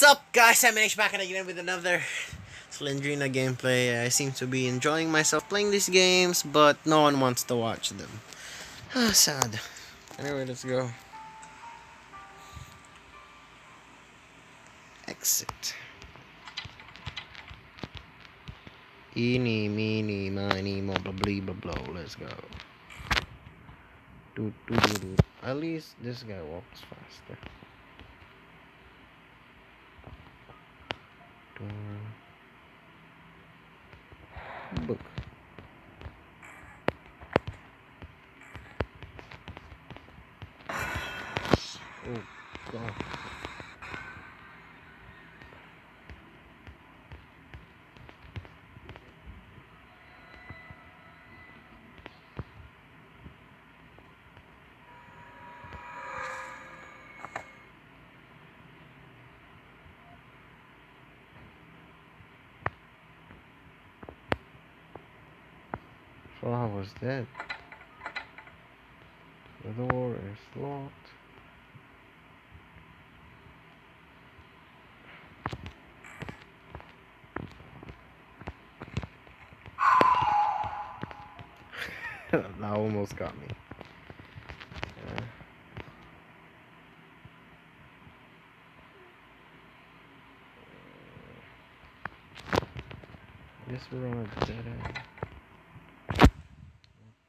What's up, guys? I'm Manish back again with another Slendrina gameplay. I seem to be enjoying myself playing these games, but no one wants to watch them. Ah, sad. Anyway, let's go. Exit. Eeny, meeny, miny, blah, blah, blah, blah. Let's go. Do, do, do, do. At least this guy walks faster. Book. I was dead. The door is locked. that almost got me. Yeah. Uh, guess we're on a dead end.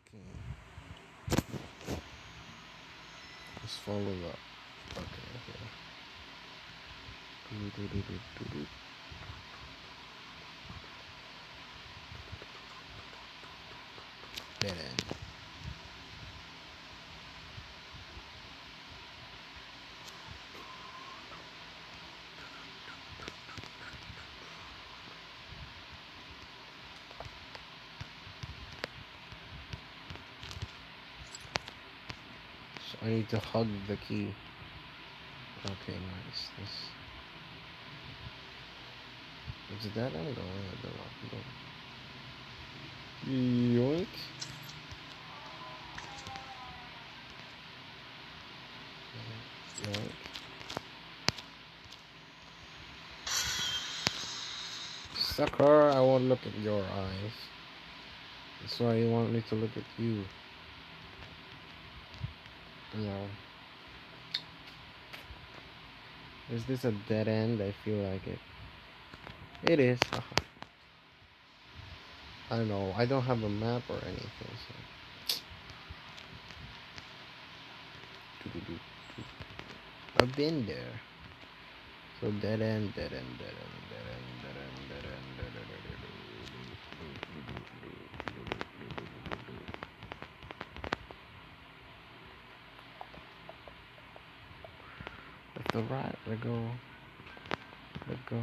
Okay. Let's follow up. Okay, okay. Doo-doo-doo-doo-doo-doo. Dead end. So I need to hug the key. Okay, nice. This. Is that end the lock door? Yoink. Yoink. Sucker, I won't look at your eyes. That's why you want me to look at you. No. Is this a dead end? I feel like it. It is. I don't know. I don't have a map or anything, so. I've been there. So dead end, dead end, dead end, dead end, dead end, dead end, dead end, dead Left right, let go. Let go.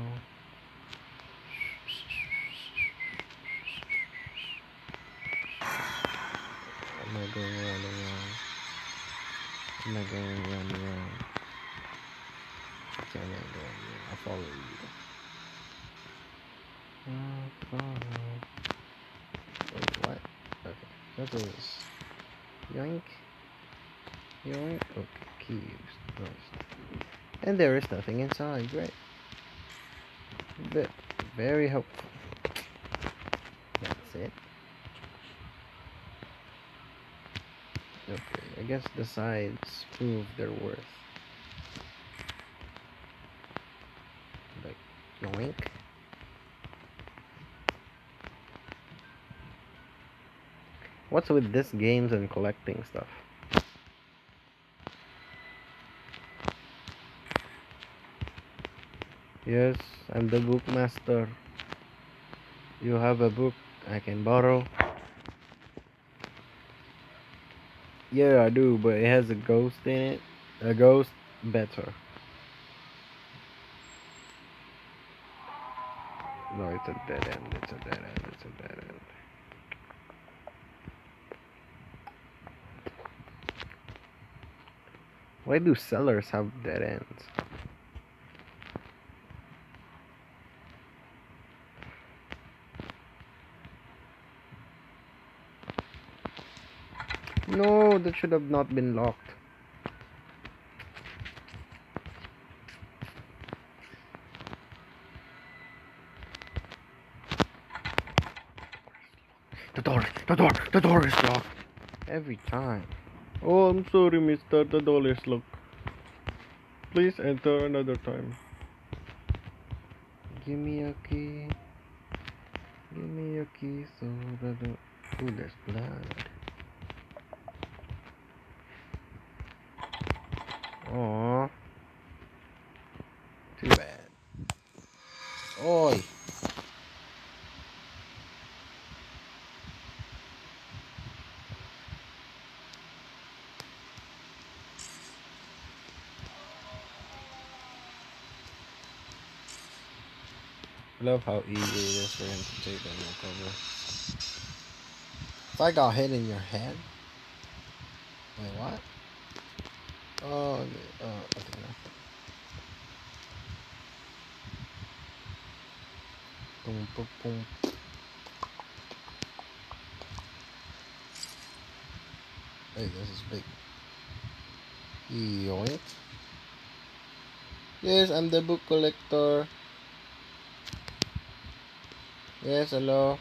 Am I going round and round? Am I going round and round? I'm not going round. I'll follow you. I'll follow. Wait, what? Okay, what is this? Yoink. Yoink. Okay, keys. Nice. And there is nothing inside. Great. Ve- very helpful. That's it. Okay, I guess the sides prove their worth. Like, yoink. What's with this games and collecting stuff? Yes, I'm the bookmaster. You have a book I can borrow? Yeah, I do, but it has a ghost in it. A ghost, better. No, it's a dead end. It's a dead end. It's a dead end. Why do cellars have dead ends? it should have not been locked. The door, the door, the door is locked. Every time. Oh, I'm sorry, mister, the door is locked. Please enter another time. Give me a key. Give me a key so that the... Ooh, there's blood. Aww. Too bad. Oi! Love how easy it is for him to take that no cover. If I got hit in your head. Wait, what? Oh, okay. oh, okay. Boom, boom, boom. Hey, this is big. Yoink. Yes, I'm the book collector. Yes, hello.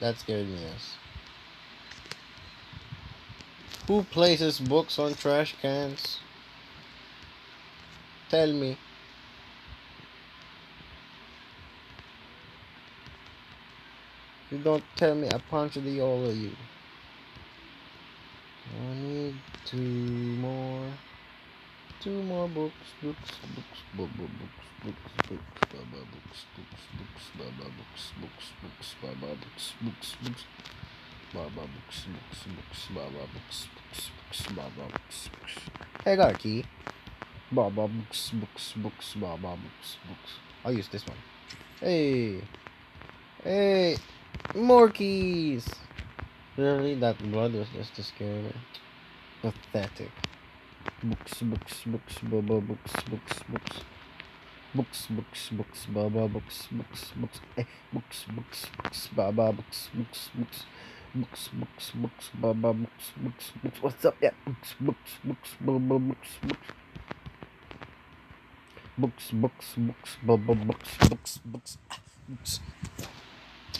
That scared me, yes. Who places books on trash cans? Tell me. You don't tell me, I punch the all of you. I need two more. Two more books, books, books, books, books, books, books, baba books, books, books, baba books, books, books, baba books, books, books, baba books, books, books, baba books, books, books, baba books, books. Hey, I got a key. Baba books, books, books, baba books, books. I'll use this one. Hey, hey, more keys. Really, that blood was just to scare me. Pathetic. Books, books, books, baba books, books, books. Books, books, books, baba books, books, books, eh, books, books, books, baba books, books, books, books, books, books, baba books, books, books. What's up? Yeah, books, books, books, baba books, books. Books, books, books, baba books, books, books, books.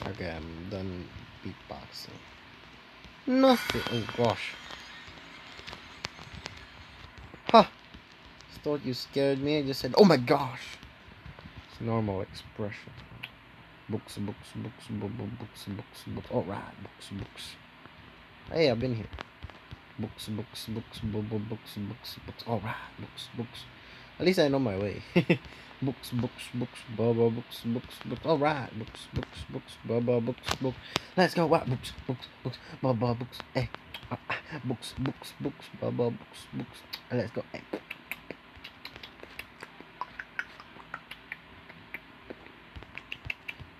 Okay, I'm done beatboxing. Nothing. Oh gosh. Ha! Thought you scared me. I just said, "Oh my gosh." It's normal expression. Books, books, books, books, books, books, books. All right, books, books. Hey, I've been here. Books, books, books, books, books, books, books. All right, books, books. At least I know my way. books, books, books, baba, books, books, books. All right, books, books, books, baba, books, books. Let's go. What? Books, books, books, baba, books. Ah, ah, books, books, books, baba, books, books. Let's go. Hey.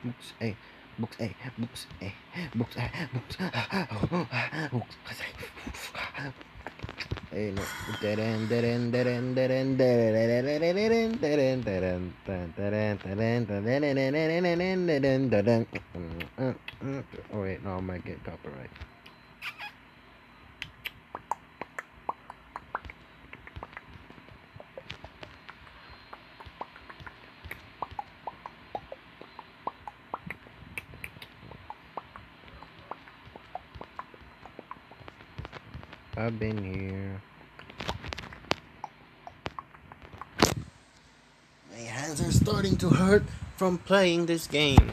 books A, books A, books A, books A, books A, books A. Hey, look. Oh, wait, no, I might get copyright. I've been here. My hands are starting to hurt from playing this game.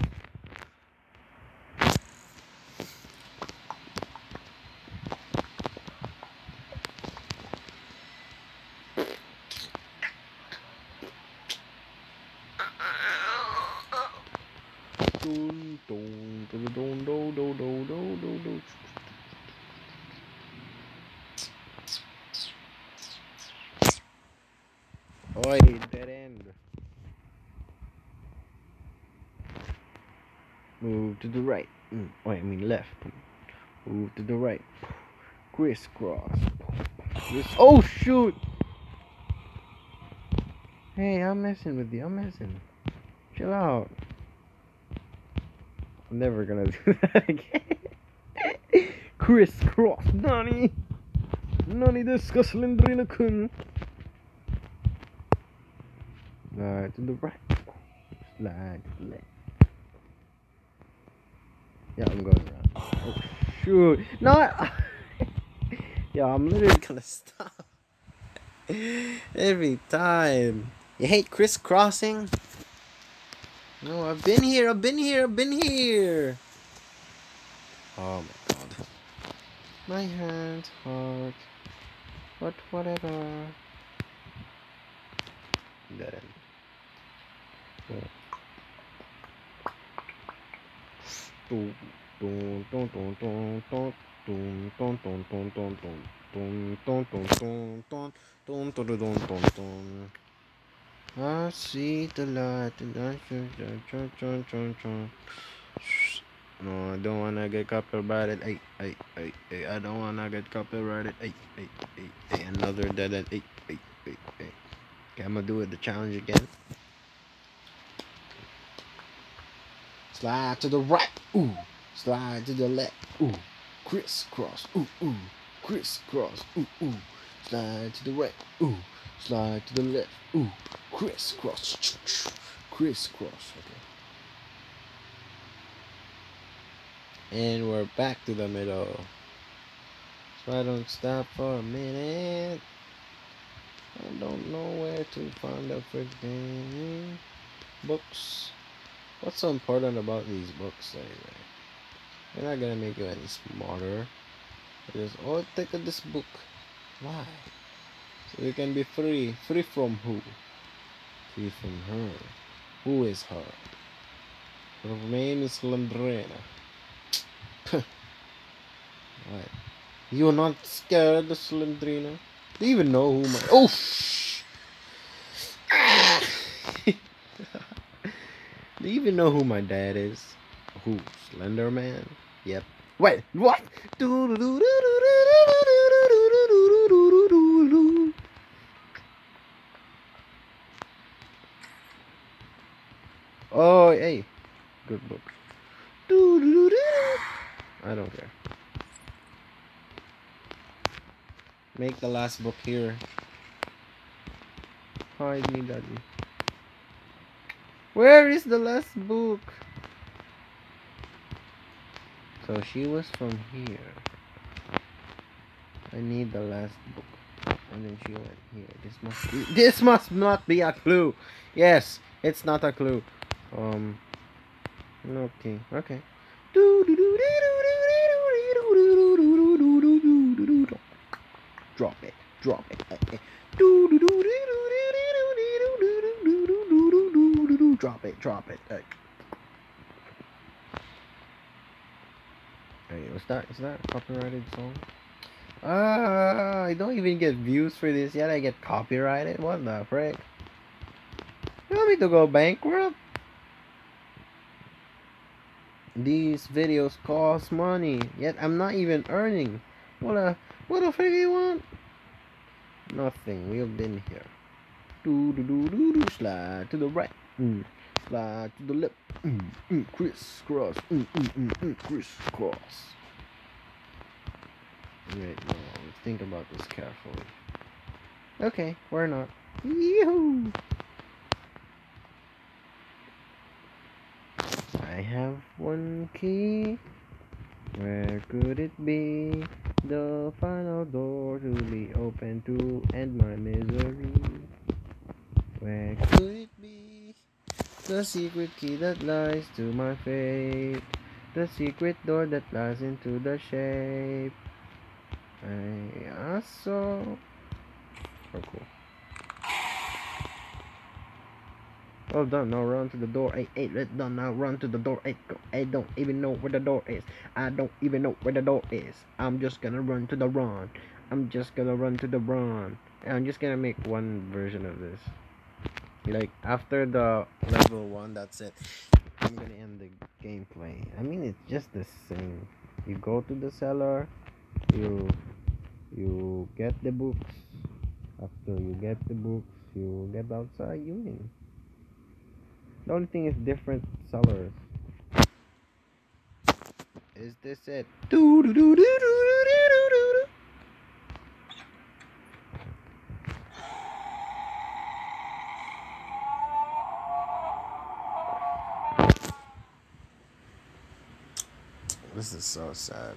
Dun, dun, dun, dun, dun, dun, dun, dun, dun, dun. Oi, dead end. Move to the right. Left. Move to the right. Crisscross. Criss oh shoot! Hey, I'm messing with you. I'm messing. Chill out. I'm never gonna do that again. Crisscross, Nani. Nani deska Slendrina kun. Slide uh, to the right. Slide to the left. Yeah, I'm going around. Oh, oh shoot. No, I... Yo, I'm literally gonna stop. Every time. You hate crisscrossing? No, I've been here, I've been here, I've been here. Oh my god. My hands hurt. But whatever. Dead end. Dun, dun, dun, dun, dun, dun, dun, dun, dun, dun, dun, dun. Dun, dun, dun, dun, dun, dun, dun, dun, dun, dun. I see the light I chun, chun, chun, chun, chun. No, I don't wanna get copyrighted. Hey, hey, hey, hey, I don't wanna get copyrighted. Hey, hey, hey, hey, another dead end. Hey, hey, hey, hey. Okay, I'm gonna do it the challenge again. Slide to the right. Ooh. Slide to the left. Ooh. Crisscross. Ooh, ooh. Crisscross. Ooh, ooh. Slide to the right. Ooh. Slide to the left. Ooh. Crisscross. Crisscross. Okay. And we're back to the middle. So I don't stop for a minute. I don't know where to find the freaking books. What's so important about these books anyway? They're not gonna make you any smarter. Just oh take this book. Why? So you can be free. Free from who? Free from her. Who is her? Her name is Slendrina. what? You're not scared, of Slendrina? Do you even know who my Oh Do you even know who my dad is? Who? Slenderman? Yep. Wait, what? Oh, hey. Good book. I don't care. Make the last book here. Hide me, daddy. Where is the last book? So she was from here. I need the last book. And then she went here. This must be this must not be a clue. Yes, it's not a clue. Um Okay, okay. Drop it, drop it. Drop it, drop it. Hey, was that is that copyrighted song? Ah, I don't even get views for this yet. I get copyrighted. What the frick? You want me to go bankrupt? These videos cost money, yet I'm not even earning. What a what the frick do you want? Nothing. We've been here. Do do do do do slide to the right. Mm. Slide to the left. Mm, mm, crisscross. Mm, mm, mm, mm, crisscross. Wait, no. Think about this carefully. Okay, why not? Yahoo! I have one key. Where could it be? The final door to be open to end my misery. Where could it? The secret key that lies to my fate. The secret door that lies into the shape. I also. Oh, cool. Well done, now run to the door. Hey, hey, let's done now run to the door. Go. I don't even know where the door is. I don't even know where the door is. I'm just gonna run to the run. I'm just gonna run to the run. I'm just gonna make one version of this. Like, after the level 1, that's it. I'm gonna end the gameplay. I mean, it's just the same. You go to the cellar, you you get the books. After you get the books, you get outside, you win. The only thing is different cellars. Is this it? This is so sad.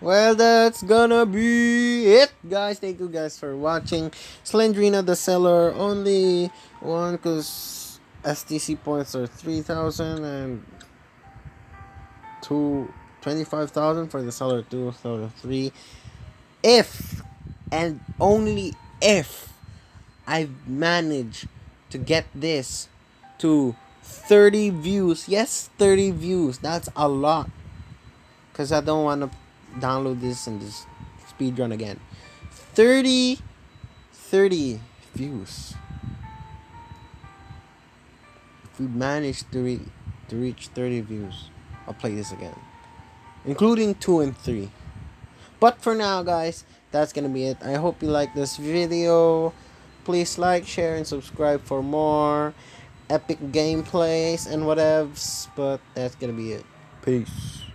Well, that's gonna be it, guys. Thank you guys for watching. Slendrina the Cellar only one because STC points are 3,000 and two, 25,000 for the Cellar 2, Cellar 3. If and only if I manage to get this to 30 views. Yes, 30 views. That's a lot. Because I don't want to download this and just speed run again. 30 30 views. If we manage to, re- to reach 30 views, I'll play this again. Including 2 and 3. But for now, guys, that's gonna be it. I hope you like this video. Please like, share, and subscribe for more epic gameplays and whatevs. But that's gonna be it. Peace.